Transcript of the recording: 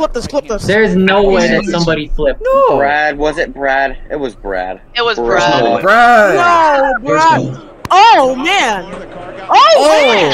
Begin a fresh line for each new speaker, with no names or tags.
clip this, clip this.
There's no way that somebody flipped.
No.
Brad, was it Brad? It was Brad.
It was
Brad.
Brad.
Brad.
Brad. Oh man. Oh,
Oh.
man.